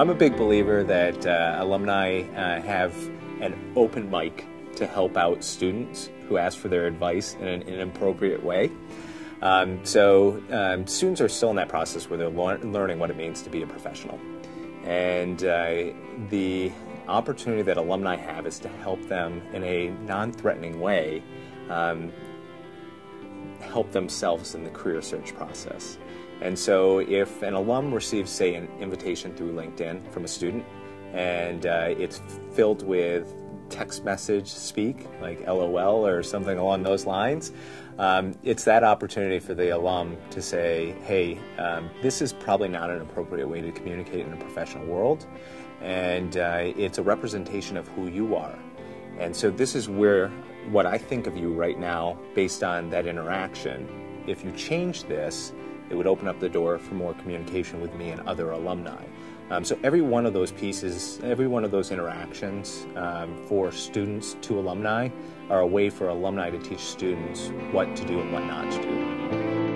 I'm a big believer that uh, alumni uh, have an open mic to help out students who ask for their advice in an, in an appropriate way. Um, so um, students are still in that process where they're learning what it means to be a professional. And uh, the opportunity that alumni have is to help them in a non-threatening way um, help themselves in the career search process. And so if an alum receives, say, an invitation through LinkedIn from a student, and uh, it's filled with text message speak, like LOL or something along those lines, um, it's that opportunity for the alum to say, hey, um, this is probably not an appropriate way to communicate in a professional world, and uh, it's a representation of who you are. And so this is where what I think of you right now, based on that interaction, if you change this, it would open up the door for more communication with me and other alumni. Um, so every one of those pieces, every one of those interactions um, for students to alumni are a way for alumni to teach students what to do and what not to do.